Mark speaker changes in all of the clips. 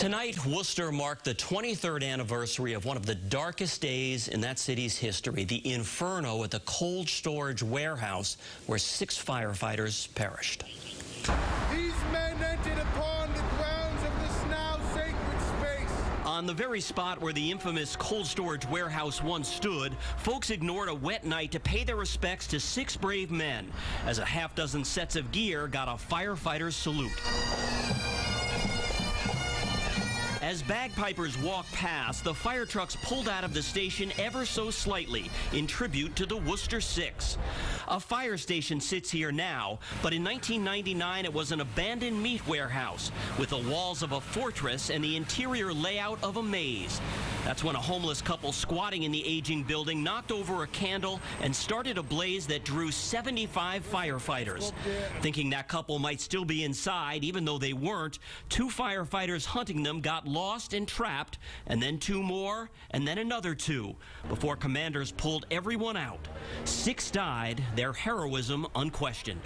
Speaker 1: Tonight, Worcester marked the 23rd anniversary of one of the darkest days in that city's history, the inferno at the cold storage warehouse where six firefighters perished.
Speaker 2: These men entered upon the grounds of this now sacred space.
Speaker 1: On the very spot where the infamous cold storage warehouse once stood, folks ignored a wet night to pay their respects to six brave men as a half dozen sets of gear got a firefighter's salute. As bagpipers walked past, the fire trucks pulled out of the station ever so slightly in tribute to the Worcester Six. A fire station sits here now, but in 1999 it was an abandoned meat warehouse with the walls of a fortress and the interior layout of a maze. That's when a homeless couple squatting in the aging building knocked over a candle and started a blaze that drew 75 firefighters. Thinking that couple might still be inside, even though they weren't, two firefighters hunting them got lost and trapped, and then two more, and then another two, before commanders pulled everyone out. Six died, their heroism unquestioned.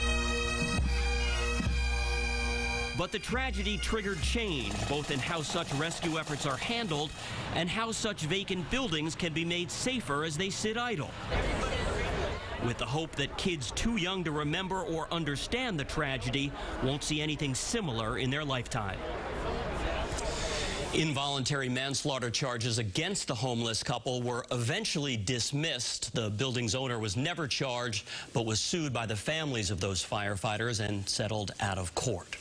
Speaker 1: But the tragedy triggered change, both in how such rescue efforts are handled and how such vacant buildings can be made safer as they sit idle. With the hope that kids too young to remember or understand the tragedy won't see anything similar in their lifetime. Involuntary manslaughter charges against the homeless couple were eventually dismissed. The building's owner was never charged, but was sued by the families of those firefighters and settled out of court.